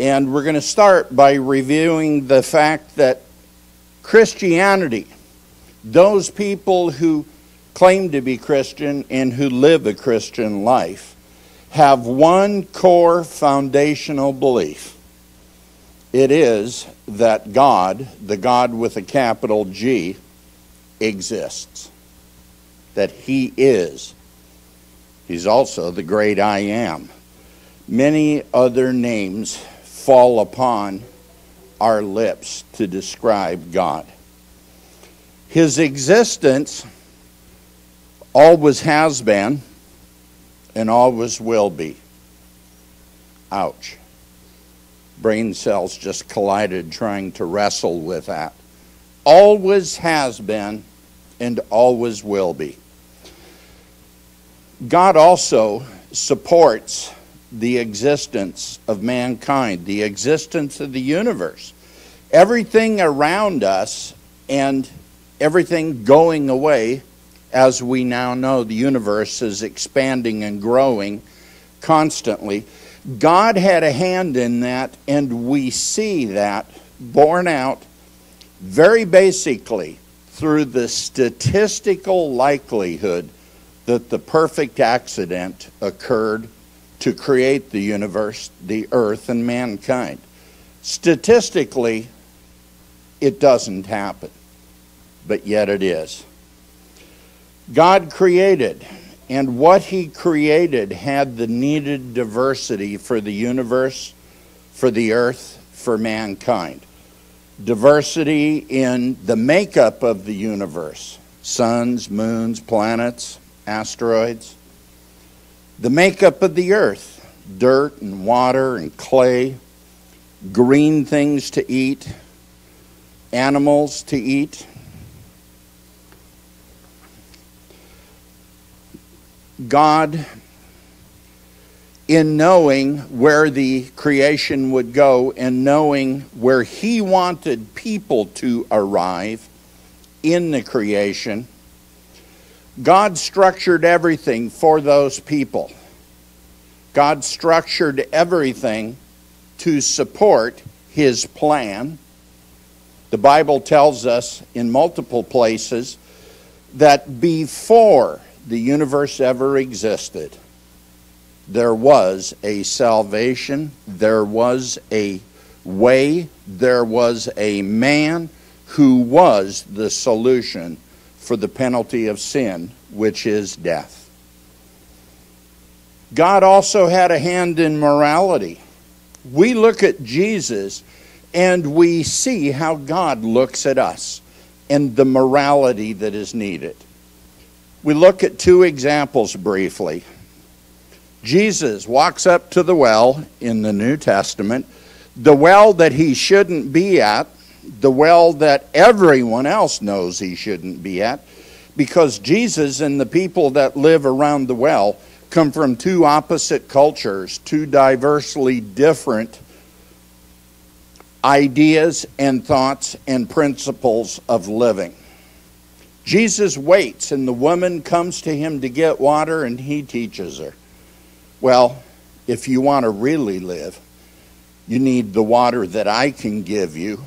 And we're going to start by reviewing the fact that Christianity, those people who claim to be Christian and who live a Christian life, have one core foundational belief. It is that God, the God with a capital G, exists. That He is. He's also the great I am. Many other names fall upon our lips to describe God. His existence always has been and always will be. Ouch. Brain cells just collided trying to wrestle with that. Always has been and always will be. God also supports the existence of mankind, the existence of the universe. Everything around us and everything going away, as we now know, the universe is expanding and growing constantly. God had a hand in that, and we see that borne out very basically through the statistical likelihood that the perfect accident occurred to create the universe, the earth, and mankind. Statistically, it doesn't happen, but yet it is. God created, and what He created had the needed diversity for the universe, for the earth, for mankind. Diversity in the makeup of the universe suns, moons, planets, asteroids the makeup of the earth dirt and water and clay, green things to eat, animals to eat. God, in knowing where the creation would go and knowing where He wanted people to arrive in the creation, God structured everything for those people. God structured everything to support his plan. The Bible tells us in multiple places that before the universe ever existed, there was a salvation, there was a way, there was a man who was the solution for the penalty of sin, which is death. God also had a hand in morality. We look at Jesus and we see how God looks at us and the morality that is needed. We look at two examples briefly. Jesus walks up to the well in the New Testament, the well that he shouldn't be at the well that everyone else knows he shouldn't be at because Jesus and the people that live around the well come from two opposite cultures, two diversely different ideas and thoughts and principles of living. Jesus waits, and the woman comes to him to get water, and he teaches her. Well, if you want to really live, you need the water that I can give you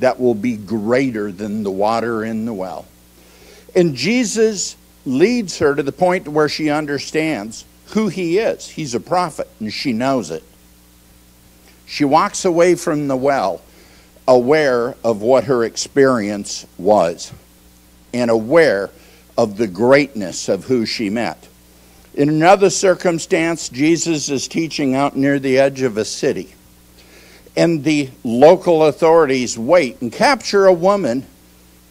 that will be greater than the water in the well. And Jesus leads her to the point where she understands who he is. He's a prophet, and she knows it. She walks away from the well aware of what her experience was and aware of the greatness of who she met. In another circumstance, Jesus is teaching out near the edge of a city and the local authorities wait and capture a woman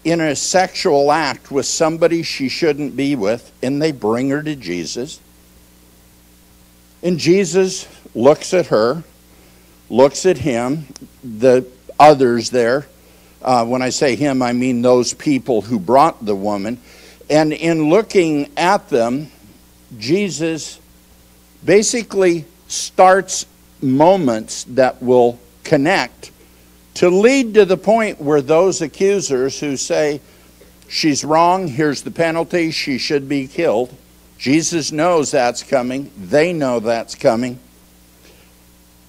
in a sexual act with somebody she shouldn't be with, and they bring her to Jesus. And Jesus looks at her, looks at him, the others there. Uh, when I say him, I mean those people who brought the woman. And in looking at them, Jesus basically starts moments that will connect to lead to the point where those accusers who say, she's wrong, here's the penalty, she should be killed. Jesus knows that's coming, they know that's coming.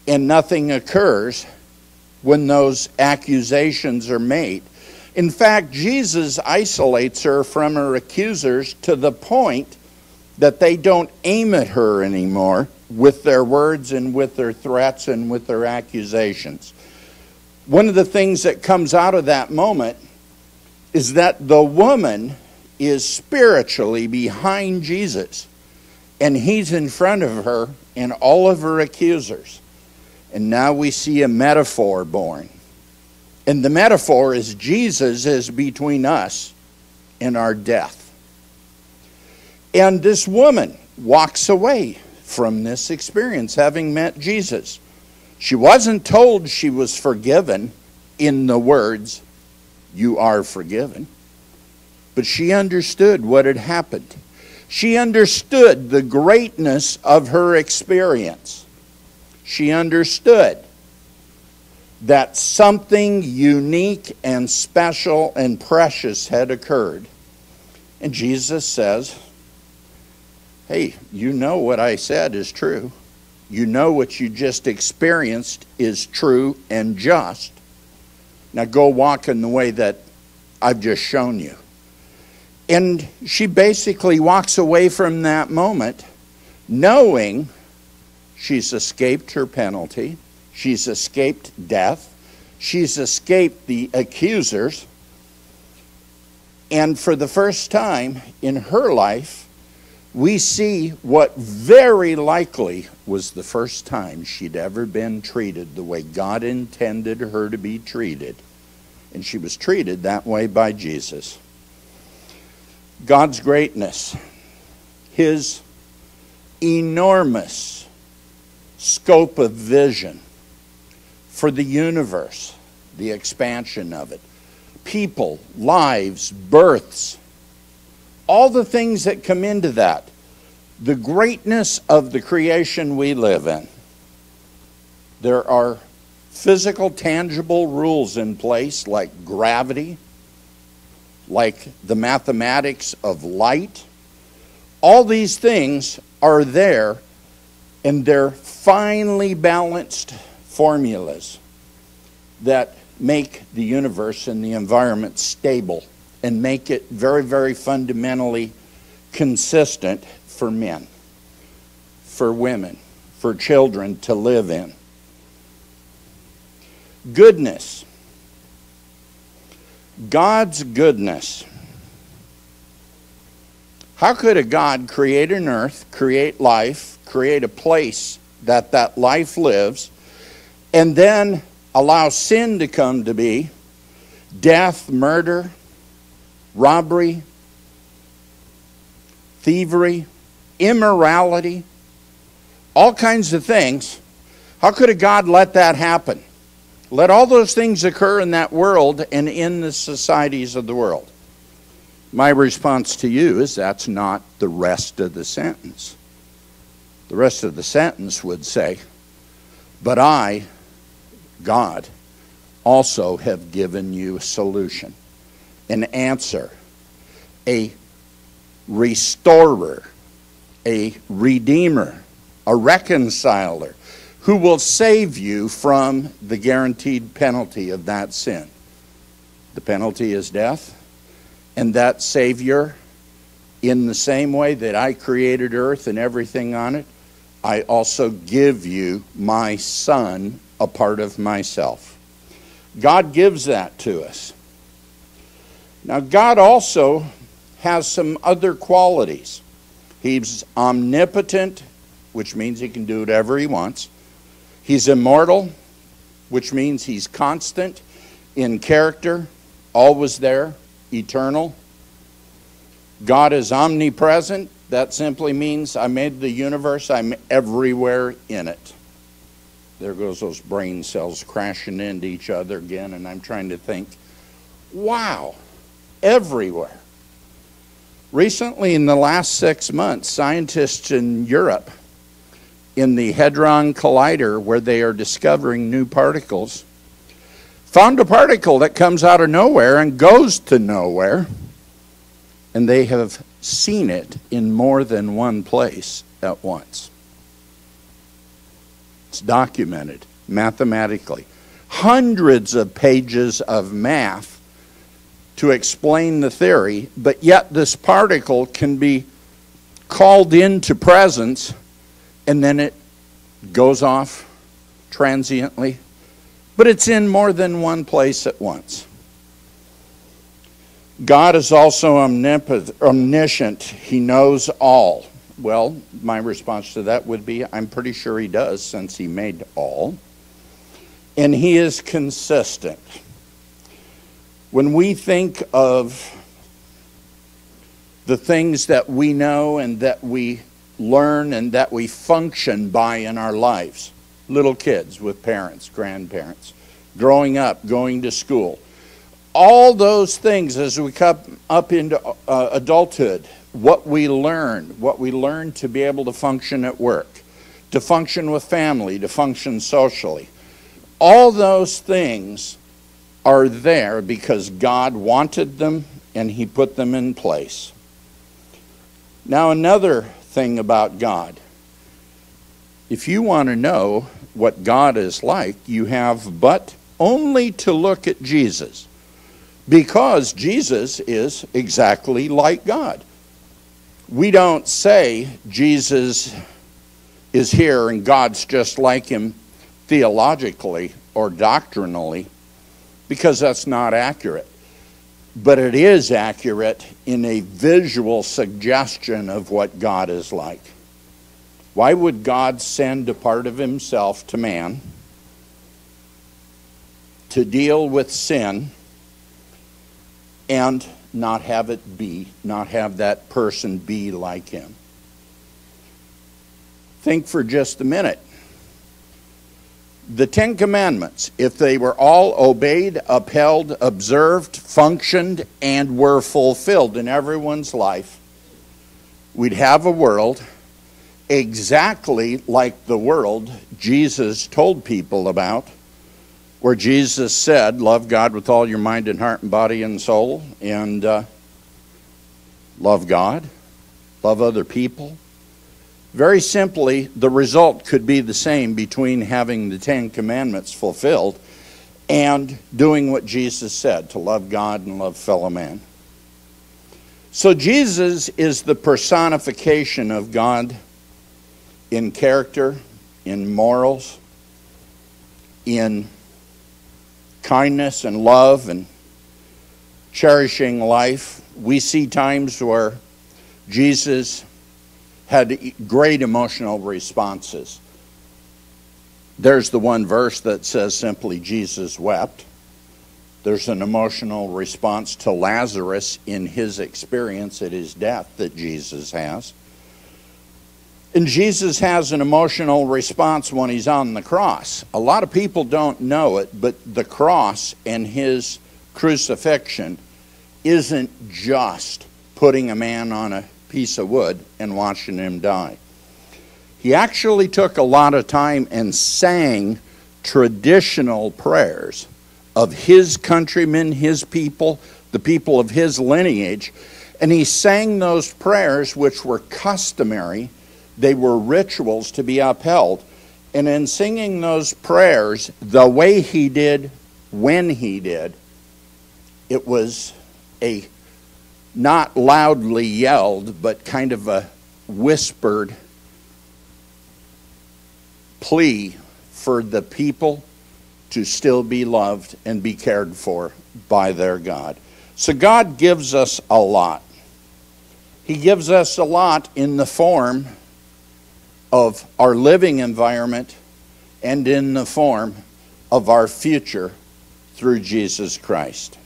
and nothing occurs when those accusations are made. In fact, Jesus isolates her from her accusers to the point that they don't aim at her anymore with their words and with their threats and with their accusations. One of the things that comes out of that moment is that the woman is spiritually behind Jesus, and he's in front of her and all of her accusers. And now we see a metaphor born. And the metaphor is Jesus is between us and our death. And this woman walks away from this experience, having met Jesus. She wasn't told she was forgiven in the words, You are forgiven. But she understood what had happened. She understood the greatness of her experience. She understood that something unique and special and precious had occurred. And Jesus says, Hey, you know what I said is true. You know what you just experienced is true and just. Now go walk in the way that I've just shown you. And she basically walks away from that moment knowing she's escaped her penalty, she's escaped death, she's escaped the accusers. And for the first time in her life, we see what very likely was the first time she'd ever been treated the way God intended her to be treated. And she was treated that way by Jesus. God's greatness, His enormous scope of vision for the universe, the expansion of it, people, lives, births all the things that come into that, the greatness of the creation we live in. There are physical, tangible rules in place like gravity, like the mathematics of light. All these things are there, and they're finely balanced formulas that make the universe and the environment stable and make it very, very fundamentally consistent for men, for women, for children to live in. Goodness. God's goodness. How could a God create an earth, create life, create a place that that life lives, and then allow sin to come to be, death, murder, robbery, thievery, immorality, all kinds of things. How could a God let that happen? Let all those things occur in that world and in the societies of the world. My response to you is that's not the rest of the sentence. The rest of the sentence would say, But I, God, also have given you a solution an answer, a restorer, a redeemer, a reconciler who will save you from the guaranteed penalty of that sin. The penalty is death, and that Savior, in the same way that I created earth and everything on it, I also give you my Son, a part of myself. God gives that to us. Now, God also has some other qualities. He's omnipotent, which means he can do whatever he wants. He's immortal, which means he's constant in character, always there, eternal. God is omnipresent. That simply means I made the universe, I'm everywhere in it. There goes those brain cells crashing into each other again, and I'm trying to think, wow, everywhere. Recently, in the last six months, scientists in Europe, in the Hadron Collider, where they are discovering new particles, found a particle that comes out of nowhere and goes to nowhere. And they have seen it in more than one place at once. It's documented mathematically. Hundreds of pages of math to explain the theory, but yet this particle can be called into presence and then it goes off transiently. But it's in more than one place at once. God is also omniscient. He knows all. Well, my response to that would be I'm pretty sure He does since He made all. And He is consistent. When we think of the things that we know and that we learn and that we function by in our lives, little kids with parents, grandparents, growing up, going to school, all those things as we come up into uh, adulthood, what we learn, what we learn to be able to function at work, to function with family, to function socially, all those things are there because God wanted them and He put them in place. Now, another thing about God. If you want to know what God is like, you have but only to look at Jesus because Jesus is exactly like God. We don't say Jesus is here and God's just like him theologically or doctrinally because that's not accurate. But it is accurate in a visual suggestion of what God is like. Why would God send a part of himself to man to deal with sin? and not have it be, not have that person be like him. Think for just a minute. The Ten Commandments, if they were all obeyed, upheld, observed, functioned, and were fulfilled in everyone's life, we'd have a world exactly like the world Jesus told people about where Jesus said, Love God with all your mind and heart and body and soul, and uh, love God, love other people. Very simply, the result could be the same between having the Ten Commandments fulfilled and doing what Jesus said to love God and love fellow man. So, Jesus is the personification of God in character, in morals, in kindness and love and cherishing life. We see times where Jesus had great emotional responses. There's the one verse that says simply, Jesus wept. There's an emotional response to Lazarus in his experience at his death that Jesus has. And Jesus has an emotional response when he's on the cross. A lot of people don't know it, but the cross and his crucifixion isn't just putting a man on a piece of wood and watching him die. He actually took a lot of time and sang traditional prayers of his countrymen, his people, the people of his lineage. And he sang those prayers, which were customary they were rituals to be upheld. And in singing those prayers, the way he did, when he did, it was a not loudly yelled, but kind of a whispered plea for the people to still be loved and be cared for by their God. So God gives us a lot. He gives us a lot in the form of our living environment and in the form of our future through Jesus Christ.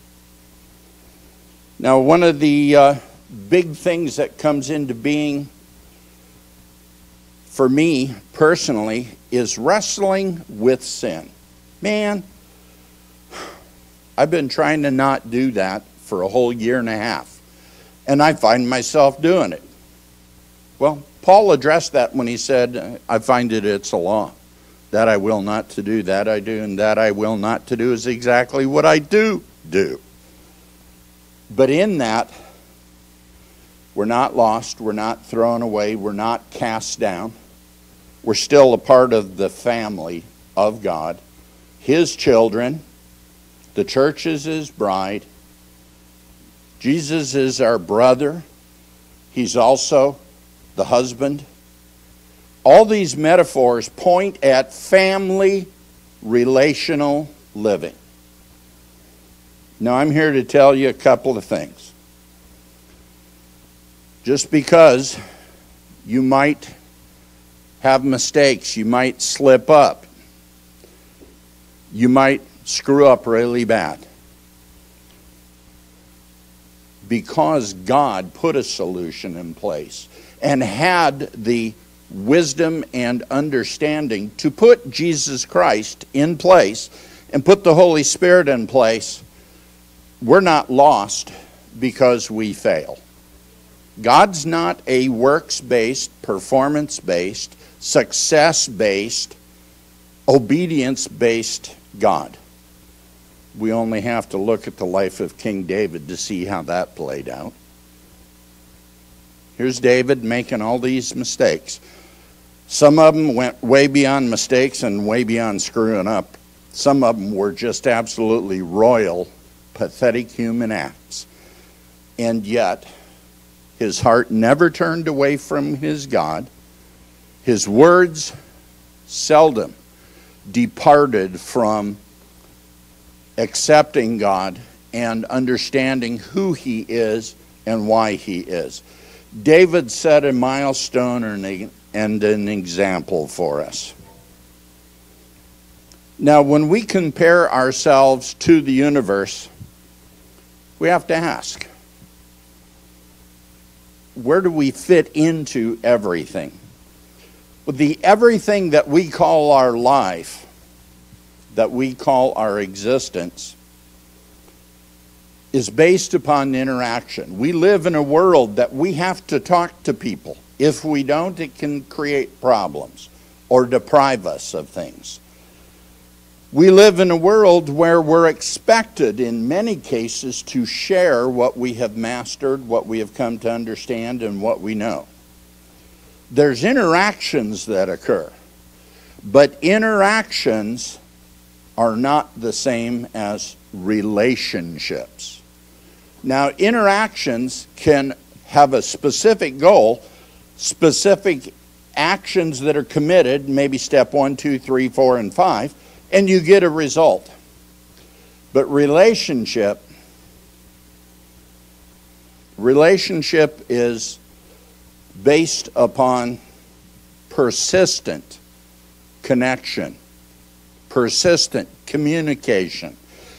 Now, one of the uh, big things that comes into being for me personally is wrestling with sin. Man, I've been trying to not do that for a whole year and a half, and I find myself doing it. Well, Paul addressed that when he said, I find it it's a law. That I will not to do, that I do, and that I will not to do is exactly what I do do. But in that, we're not lost, we're not thrown away, we're not cast down. We're still a part of the family of God, His children. The church is His bride. Jesus is our brother. He's also the husband. All these metaphors point at family relational living. Now, I'm here to tell you a couple of things. Just because you might have mistakes, you might slip up, you might screw up really bad. Because God put a solution in place and had the wisdom and understanding to put Jesus Christ in place and put the Holy Spirit in place, we're not lost because we fail. God's not a works based, performance based, success based, obedience based God. We only have to look at the life of King David to see how that played out. Here's David making all these mistakes. Some of them went way beyond mistakes and way beyond screwing up. Some of them were just absolutely royal, pathetic human acts. And yet, his heart never turned away from his God. His words seldom departed from accepting God and understanding who he is and why he is. David set a milestone and an example for us. Now, when we compare ourselves to the universe, we have to ask where do we fit into everything? The everything that we call our life, that we call our existence, is based upon interaction. We live in a world that we have to talk to people. If we don't, it can create problems or deprive us of things. We live in a world where we're expected, in many cases, to share what we have mastered, what we have come to understand, and what we know. There's interactions that occur, but interactions are not the same as relationships. Now, interactions can have a specific goal, specific actions that are committed, maybe step one, two, three, four, and five, and you get a result. But relationship, relationship is based upon persistent connection, persistent communication.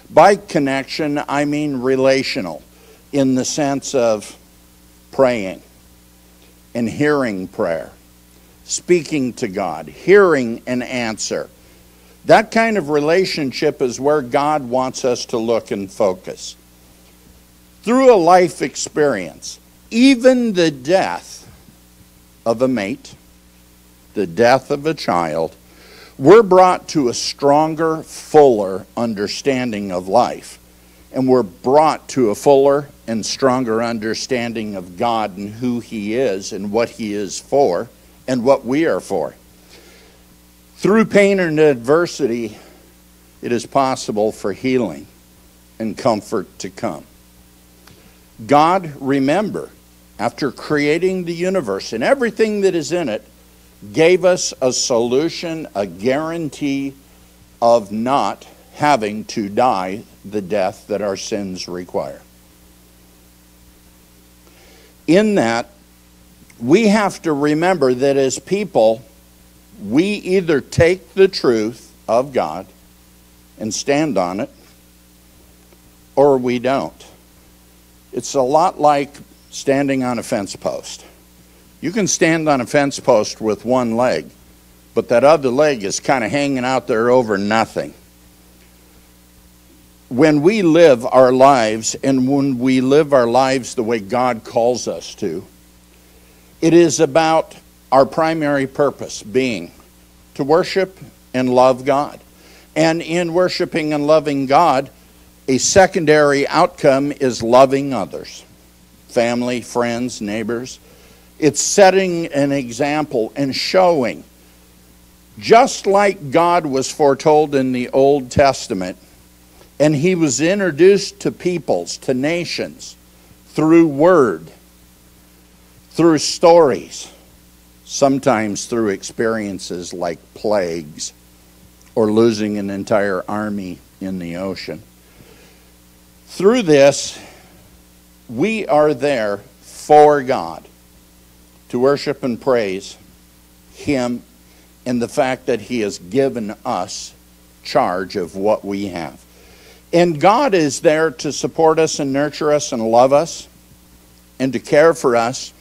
By connection, I mean relational in the sense of praying and hearing prayer, speaking to God, hearing an answer. That kind of relationship is where God wants us to look and focus. Through a life experience, even the death of a mate, the death of a child, we're brought to a stronger, fuller understanding of life and we're brought to a fuller and stronger understanding of God and who He is and what He is for and what we are for. Through pain and adversity, it is possible for healing and comfort to come. God, remember, after creating the universe and everything that is in it, gave us a solution, a guarantee of not having to die the death that our sins require. In that, we have to remember that as people, we either take the truth of God and stand on it, or we don't. It's a lot like standing on a fence post. You can stand on a fence post with one leg, but that other leg is kind of hanging out there over nothing when we live our lives and when we live our lives the way God calls us to, it is about our primary purpose being to worship and love God. And in worshiping and loving God, a secondary outcome is loving others family, friends, neighbors. It's setting an example and showing Just like God was foretold in the Old Testament, and he was introduced to peoples, to nations, through word, through stories, sometimes through experiences like plagues or losing an entire army in the ocean. Through this, we are there for God to worship and praise Him and the fact that He has given us charge of what we have. And God is there to support us and nurture us and love us and to care for us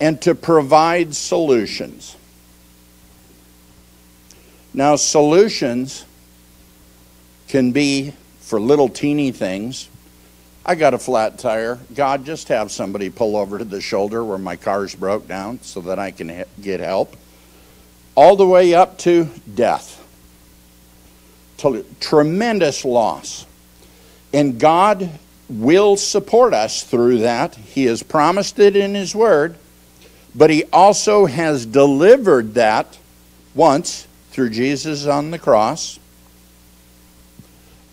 and to provide solutions. Now, solutions can be for little teeny things. I got a flat tire. God, just have somebody pull over to the shoulder where my car's broke down so that I can get help. All the way up to death. Tremendous loss. And God will support us through that. He has promised it in His Word, but He also has delivered that once through Jesus on the cross,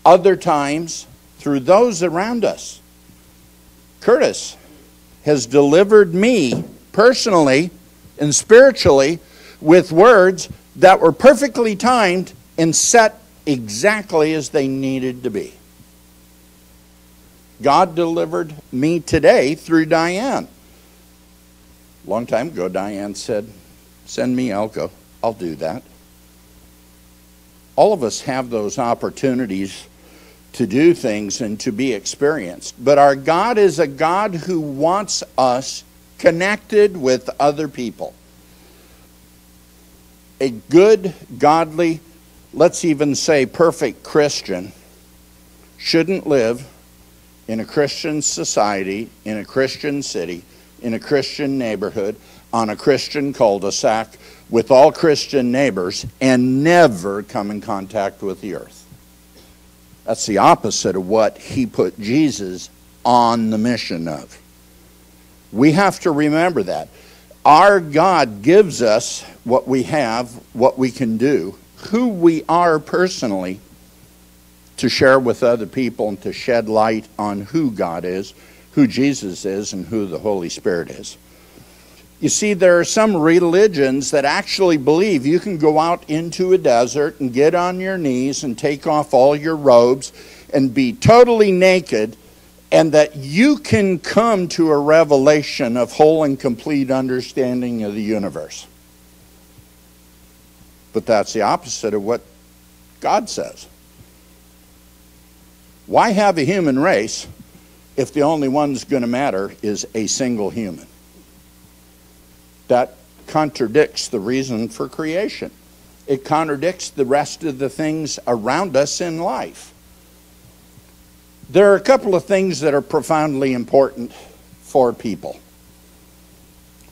other times through those around us. Curtis has delivered me personally and spiritually with words that were perfectly timed and set exactly as they needed to be. God delivered me today through Diane. Long time ago, Diane said, Send me Elko. I'll do that. All of us have those opportunities to do things and to be experienced. But our God is a God who wants us connected with other people. A good, godly, let's even say perfect Christian shouldn't live in a Christian society, in a Christian city, in a Christian neighborhood, on a Christian cul de sac, with all Christian neighbors, and never come in contact with the earth. That's the opposite of what he put Jesus on the mission of. We have to remember that. Our God gives us what we have, what we can do, who we are personally to share with other people and to shed light on who God is, who Jesus is, and who the Holy Spirit is. You see, there are some religions that actually believe you can go out into a desert and get on your knees and take off all your robes and be totally naked, and that you can come to a revelation of whole and complete understanding of the universe. But that's the opposite of what God says. Why have a human race if the only one's going to matter is a single human? That contradicts the reason for creation. It contradicts the rest of the things around us in life. There are a couple of things that are profoundly important for people.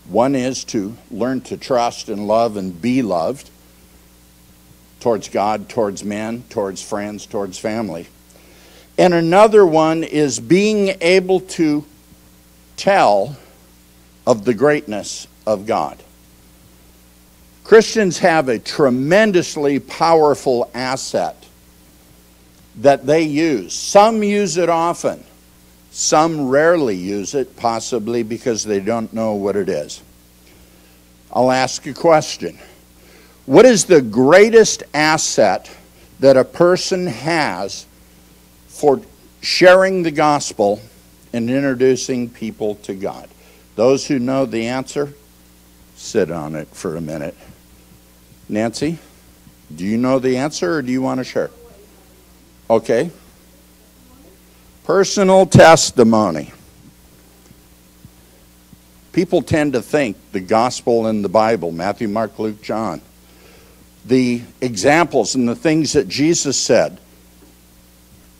One is to learn to trust and love and be loved towards God, towards men, towards friends, towards family. And another one is being able to tell of the greatness of God. Christians have a tremendously powerful asset that they use. Some use it often, some rarely use it, possibly because they don't know what it is. I'll ask a question What is the greatest asset that a person has for sharing the gospel and introducing people to God. Those who know the answer, sit on it for a minute. Nancy, do you know the answer or do you want to share? Okay. Personal testimony. People tend to think the gospel in the Bible, Matthew, Mark, Luke, John, the examples and the things that Jesus said,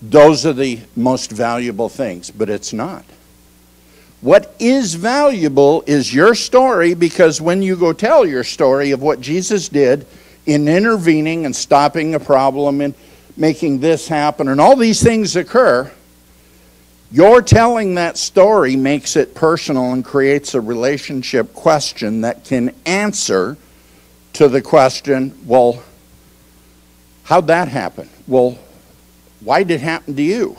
those are the most valuable things, but it's not. What is valuable is your story because when you go tell your story of what Jesus did in intervening and stopping a problem and making this happen and all these things occur, your telling that story makes it personal and creates a relationship question that can answer to the question well, how'd that happen? Well, why did it happen to you?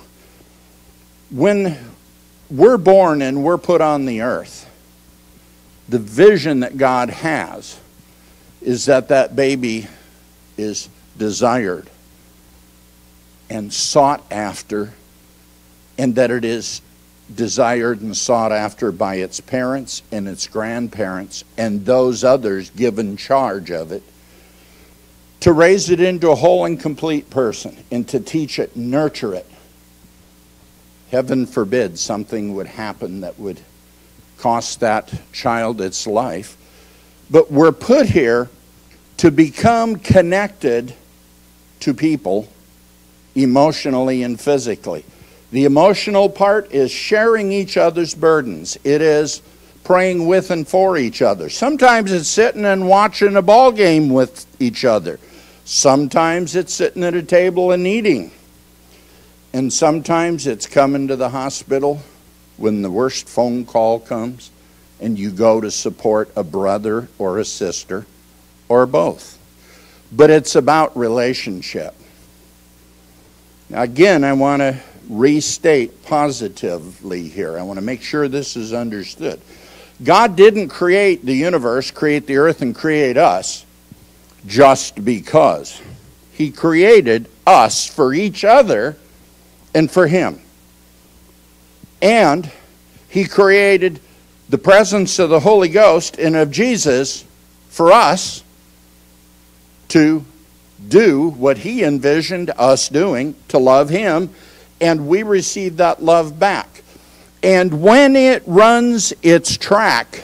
When we're born and we're put on the earth, the vision that God has is that that baby is desired and sought after, and that it is desired and sought after by its parents and its grandparents and those others given charge of it to raise it into a whole and complete person and to teach it, nurture it. Heaven forbid something would happen that would cost that child its life. But we're put here to become connected to people emotionally and physically. The emotional part is sharing each other's burdens. It is praying with and for each other. Sometimes it's sitting and watching a ball game with each other. Sometimes it's sitting at a table and eating. And sometimes it's coming to the hospital when the worst phone call comes and you go to support a brother or a sister or both. But it's about relationship. Now, again, I want to restate positively here. I want to make sure this is understood. God didn't create the universe, create the earth, and create us just because. He created us for each other and for Him. And He created the presence of the Holy Ghost and of Jesus for us to do what He envisioned us doing, to love Him and we receive that love back. And when it runs its track,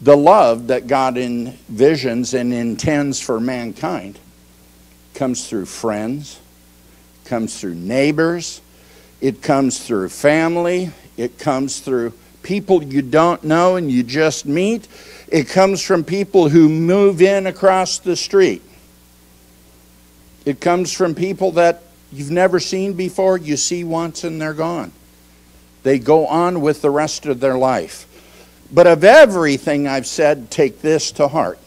the love that God envisions and intends for mankind comes through friends, comes through neighbors, it comes through family, it comes through people you don't know and you just meet, it comes from people who move in across the street. It comes from people that you've never seen before, you see once and they're gone. They go on with the rest of their life. But of everything I've said, take this to heart.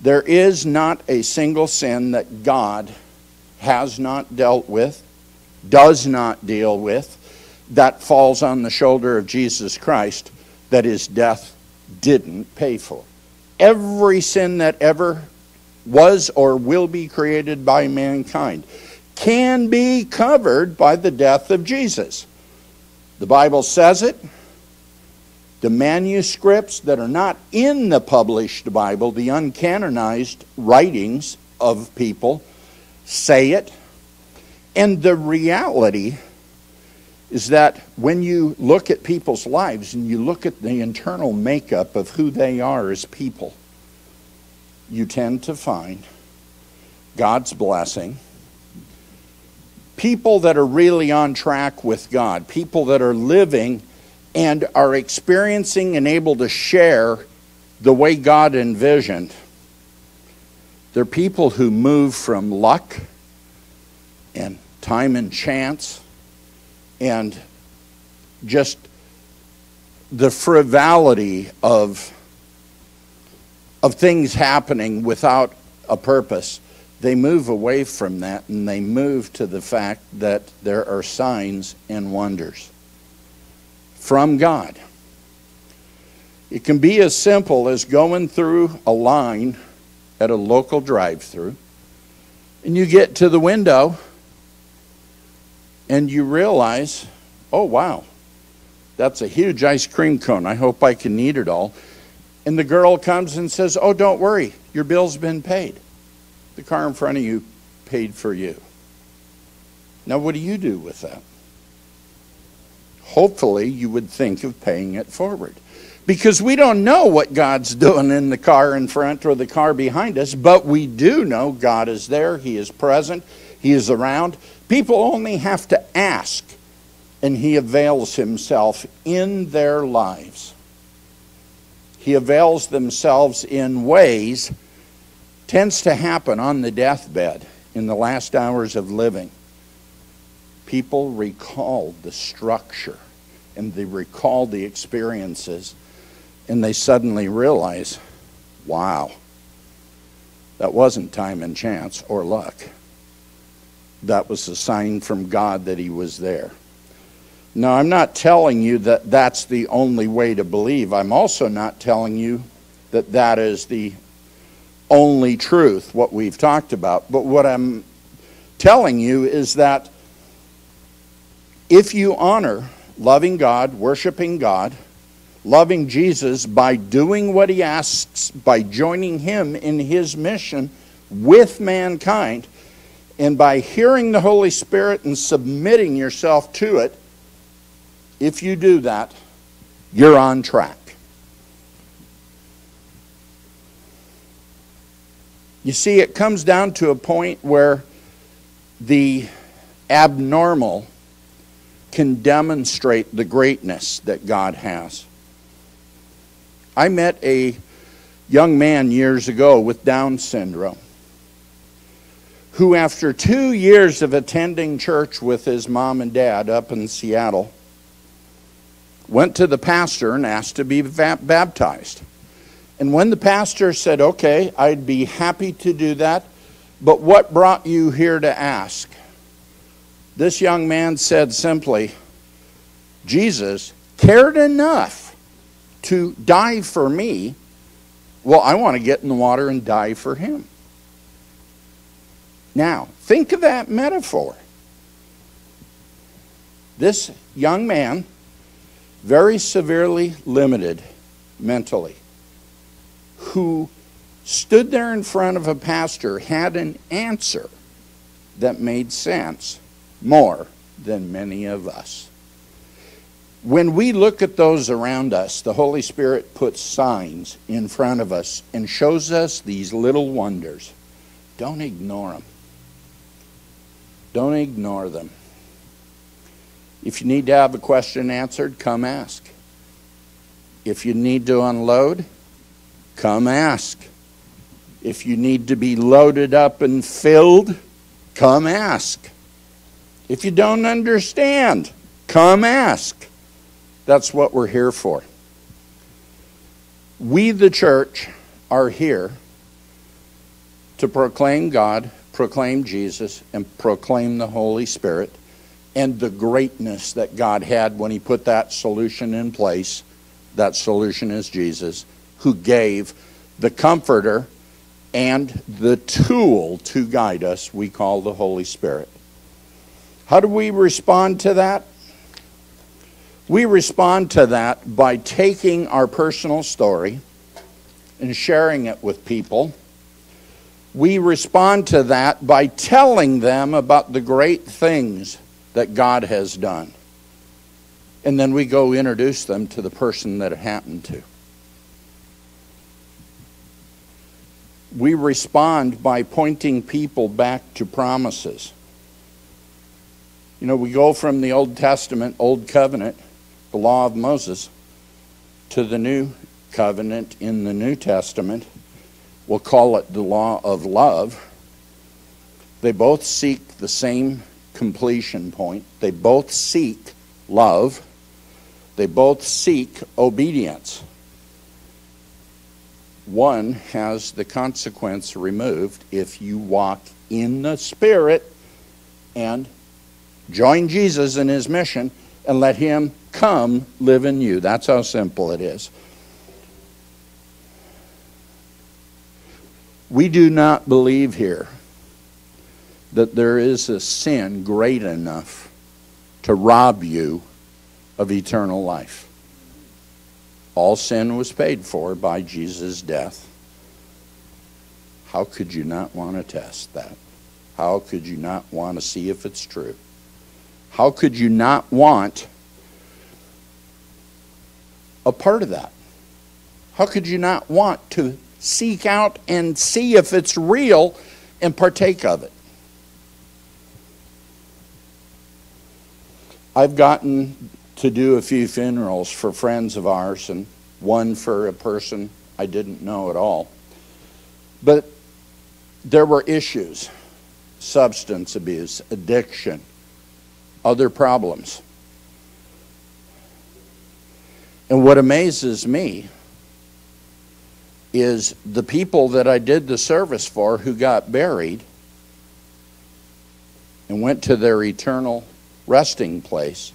There is not a single sin that God has not dealt with, does not deal with, that falls on the shoulder of Jesus Christ that his death didn't pay for. Every sin that ever was or will be created by mankind can be covered by the death of Jesus. The Bible says it. The manuscripts that are not in the published Bible, the uncanonized writings of people, say it. And the reality is that when you look at people's lives and you look at the internal makeup of who they are as people, you tend to find God's blessing. People that are really on track with God, people that are living and are experiencing and able to share the way God envisioned. They're people who move from luck and time and chance and just the frivolity of of things happening without a purpose, they move away from that and they move to the fact that there are signs and wonders from God. It can be as simple as going through a line at a local drive through and you get to the window and you realize, oh, wow, that's a huge ice cream cone. I hope I can eat it all. And the girl comes and says, Oh, don't worry, your bill's been paid. The car in front of you paid for you. Now, what do you do with that? Hopefully, you would think of paying it forward. Because we don't know what God's doing in the car in front or the car behind us, but we do know God is there, He is present, He is around. People only have to ask, and He avails Himself in their lives he avails themselves in ways tends to happen on the deathbed in the last hours of living. People recall the structure and they recall the experiences and they suddenly realize Wow. That wasn't time and chance or luck. That was a sign from God that he was there. Now, I'm not telling you that that's the only way to believe. I'm also not telling you that that is the only truth, what we've talked about. But what I'm telling you is that if you honor loving God, worshiping God, loving Jesus by doing what he asks, by joining him in his mission with mankind, and by hearing the Holy Spirit and submitting yourself to it, if you do that, you're on track. You see, it comes down to a point where the abnormal can demonstrate the greatness that God has. I met a young man years ago with Down syndrome who, after two years of attending church with his mom and dad up in Seattle, went to the pastor and asked to be baptized. And when the pastor said, Okay, I'd be happy to do that, but what brought you here to ask? This young man said simply, Jesus cared enough to die for me. Well, I want to get in the water and die for him. Now, think of that metaphor. This young man, very severely limited mentally, who stood there in front of a pastor had an answer that made sense more than many of us. When we look at those around us, the Holy Spirit puts signs in front of us and shows us these little wonders. Don't ignore them. Don't ignore them. If you need to have a question answered, come ask. If you need to unload, come ask. If you need to be loaded up and filled, come ask. If you don't understand, come ask. That's what we're here for. We, the church, are here to proclaim God, proclaim Jesus, and proclaim the Holy Spirit and the greatness that God had when He put that solution in place. That solution is Jesus who gave the Comforter and the tool to guide us, we call the Holy Spirit. How do we respond to that? We respond to that by taking our personal story and sharing it with people. We respond to that by telling them about the great things that God has done. And then we go introduce them to the person that it happened to. We respond by pointing people back to promises. You know, we go from the Old Testament, Old Covenant, the law of Moses, to the New Covenant in the New Testament. We'll call it the law of love. They both seek the same completion point. They both seek love. They both seek obedience one has the consequence removed if you walk in the Spirit and join Jesus in his mission and let him come live in you. That's how simple it is. We do not believe here that there is a sin great enough to rob you of eternal life. All sin was paid for by Jesus' death. How could you not want to test that? How could you not want to see if it's true? How could you not want a part of that? How could you not want to seek out and see if it's real and partake of it? I've gotten to do a few funerals for friends of ours and one for a person I didn't know at all. But there were issues substance abuse, addiction, other problems. And what amazes me is the people that I did the service for who got buried and went to their eternal resting place.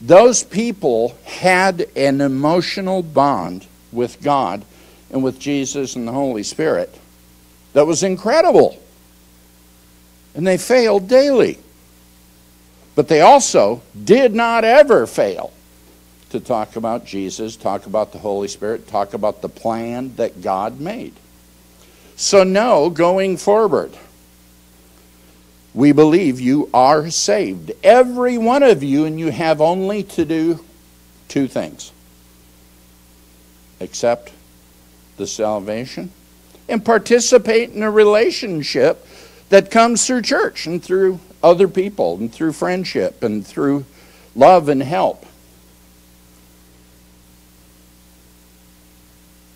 Those people had an emotional bond with God and with Jesus and the Holy Spirit that was incredible. And they failed daily. But they also did not ever fail to talk about Jesus, talk about the Holy Spirit, talk about the plan that God made. So, no, going forward, we believe you are saved. Every one of you, and you have only to do two things accept the salvation and participate in a relationship that comes through church and through other people and through friendship and through love and help.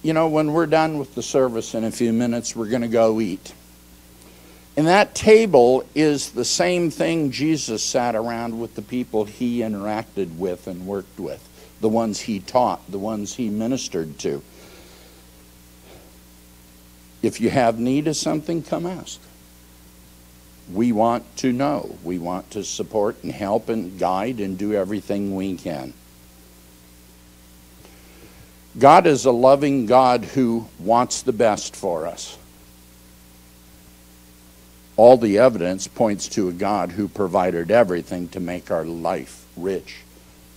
You know, when we're done with the service in a few minutes, we're going to go eat. And that table is the same thing Jesus sat around with the people he interacted with and worked with, the ones he taught, the ones he ministered to. If you have need of something, come ask. We want to know. We want to support and help and guide and do everything we can. God is a loving God who wants the best for us all the evidence points to a God who provided everything to make our life rich,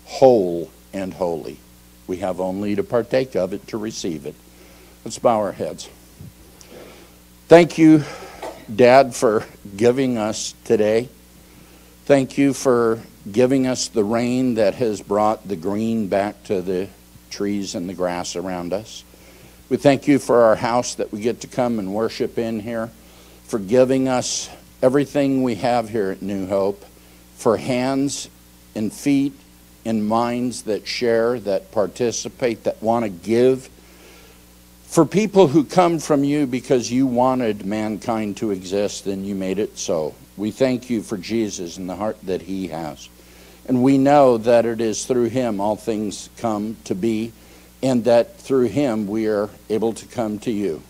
whole, and holy. We have only to partake of it to receive it. Let's bow our heads. Thank you, Dad, for giving us today. Thank you for giving us the rain that has brought the green back to the trees and the grass around us. We thank you for our house that we get to come and worship in here for giving us everything we have here at New Hope, for hands and feet and minds that share, that participate, that want to give, for people who come from you because you wanted mankind to exist and you made it so. We thank you for Jesus and the heart that he has. And we know that it is through him all things come to be, and that through him we are able to come to you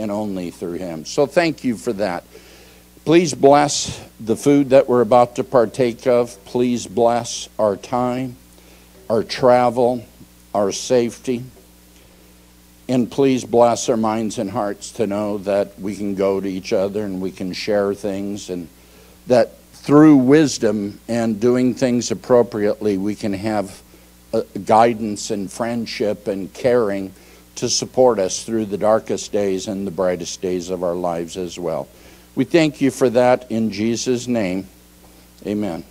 and only through him. So thank you for that. Please bless the food that we're about to partake of. Please bless our time, our travel, our safety. And please bless our minds and hearts to know that we can go to each other and we can share things, and that through wisdom and doing things appropriately, we can have uh, guidance and friendship and caring to support us through the darkest days and the brightest days of our lives as well. We thank you for that in Jesus' name. Amen.